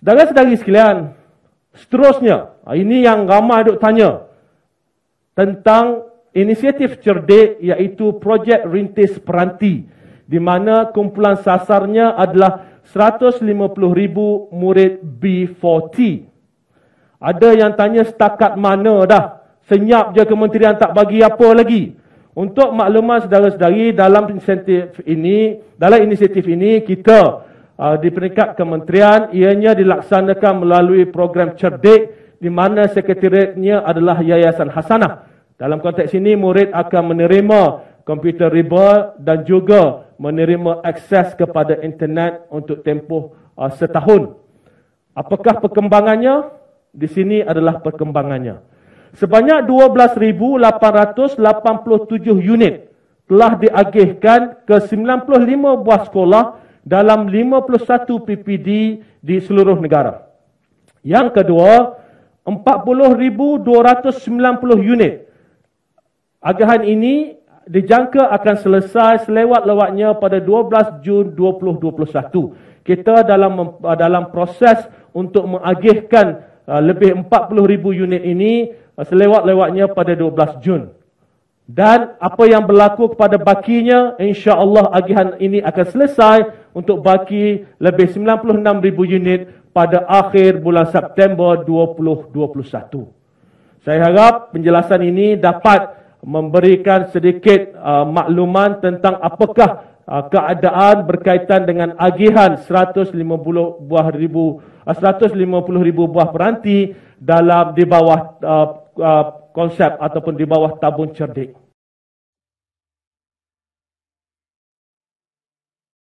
Saudara-saudari sekalian, seterusnya, ini yang ramai duk tanya tentang inisiatif cerdik iaitu projek rintis peranti di mana kumpulan sasarnya adalah 150,000 murid B40. Ada yang tanya setakat mana dah? Senyap je kementerian tak bagi apa lagi? Untuk makluman saudara-saudari dalam inisiatif ini, dalam inisiatif ini kita uh, di peringkat kementerian ianya dilaksanakan melalui program cerdik di mana sekretariatnya adalah Yayasan Hasanah. Dalam konteks ini murid akan menerima komputer riba dan juga menerima akses kepada internet untuk tempoh uh, setahun. Apakah perkembangannya? Di sini adalah perkembangannya. Sebanyak 12,887 unit telah diagihkan ke 95 buah sekolah dalam 51 PPD di seluruh negara. Yang kedua, 40,290 unit. Agihan ini dijangka akan selesai selewat-lewatnya pada 12 Jun 2021. Kita dalam dalam proses untuk mengagihkan uh, lebih 40,000 unit ini uh, selewat-lewatnya pada 12 Jun. Dan apa yang berlaku kepada bakinya, insya-Allah agihan ini akan selesai untuk baki lebih 96,000 unit pada akhir bulan September 2021. Saya harap penjelasan ini dapat memberikan sedikit uh, makluman tentang apakah uh, keadaan berkaitan dengan agihan 150 buah ribu uh, 150 ribu buah peranti dalam di bawah uh, uh, konsep ataupun di bawah tabung cerdik.